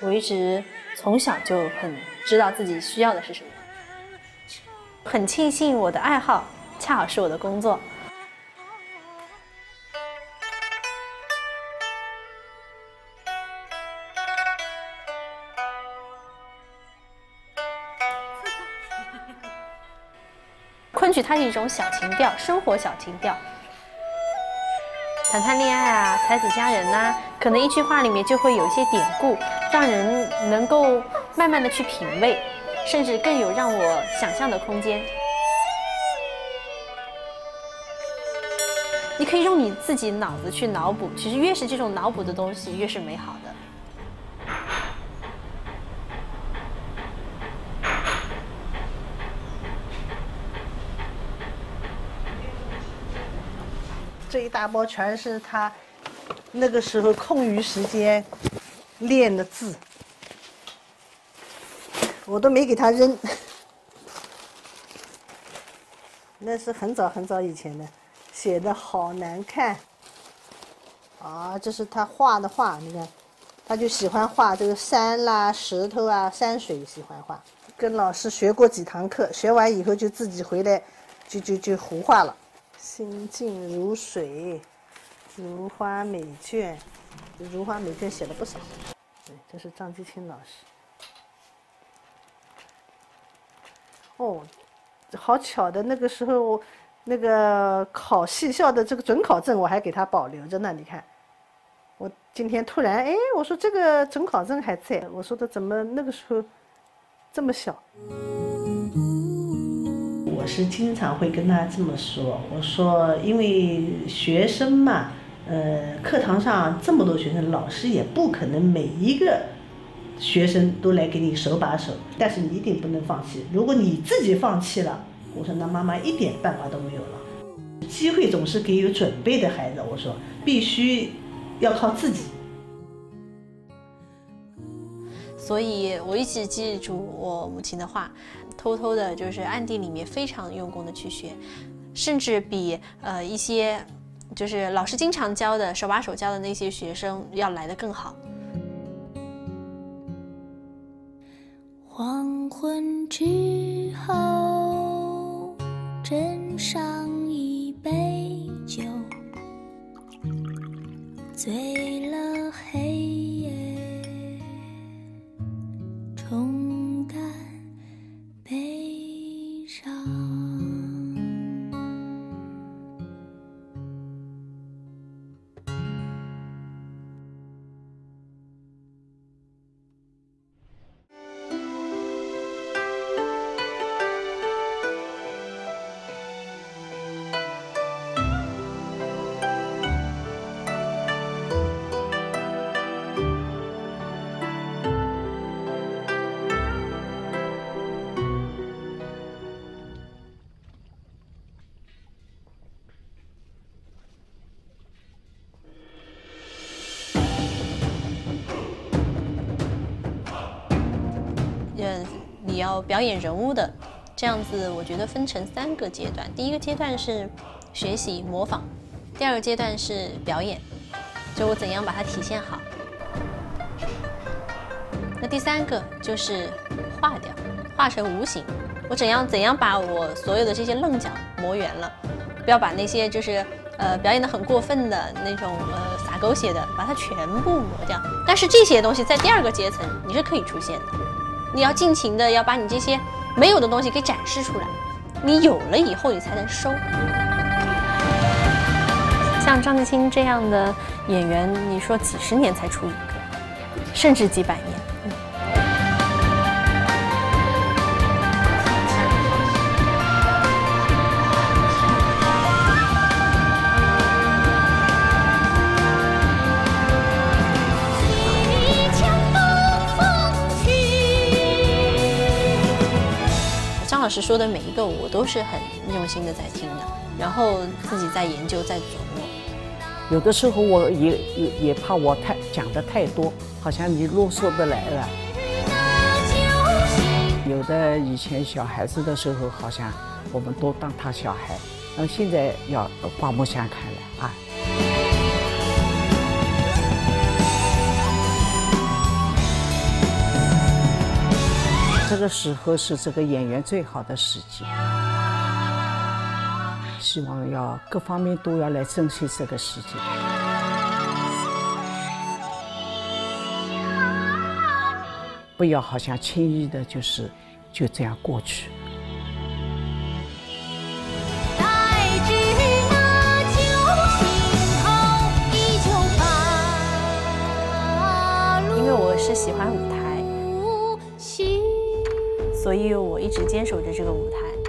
我一直从小就很知道自己需要的是什么，很庆幸我的爱好恰好是我的工作。昆曲它是一种小情调，生活小情调，谈谈恋爱啊，才子佳人呐，可能一句话里面就会有一些典故，让人能够慢慢的去品味，甚至更有让我想象的空间。你可以用你自己脑子去脑补，其实越是这种脑补的东西，越是美好的。这一大包全是他那个时候空余时间练的字，我都没给他扔。那是很早很早以前的，写的好难看。啊，这是他画的画，你看，他就喜欢画这个山啦、石头啊、山水，喜欢画。跟老师学过几堂课，学完以后就自己回来，就就就胡画了。心静如水，如花美眷，如花美眷写了不少。对，这是张继清老师。哦，好巧的，那个时候那个考戏校的这个准考证我还给他保留着呢。你看，我今天突然哎，我说这个准考证还在，我说的怎么那个时候这么小？我是经常会跟他这么说，我说，因为学生嘛，呃，课堂上这么多学生，老师也不可能每一个学生都来给你手把手，但是你一定不能放弃。如果你自己放弃了，我说那妈妈一点办法都没有了。机会总是给有准备的孩子，我说必须要靠自己。所以我一直记住我母亲的话。偷偷的，就是暗地里面非常用功的去学，甚至比呃一些就是老师经常教的手把手教的那些学生要来的更好。黄昏之后，斟上一杯酒，醉了黑夜，冲淡。要表演人物的，这样子我觉得分成三个阶段。第一个阶段是学习模仿，第二个阶段是表演，就我怎样把它体现好。那第三个就是化掉，化成无形。我怎样怎样把我所有的这些棱角磨圆了，不要把那些就是呃表演的很过分的那种呃撒狗血的，把它全部磨掉。但是这些东西在第二个阶层你是可以出现的。你要尽情的要把你这些没有的东西给展示出来，你有了以后你才能收。像张艺兴这样的演员，你说几十年才出一个，甚至几百年。师说的每一个，我都是很用心的在听的，然后自己在研究，在琢磨。有的时候我也也也怕我太讲的太多，好像你啰嗦的来了。有的以前小孩子的时候，好像我们都当他小孩，那现在要刮目相看了啊。这时候是这个演员最好的时机。希望要各方面都要来珍惜这个时间，不要好像轻易的，就是就这样过去。所以我一直坚守着这个舞台。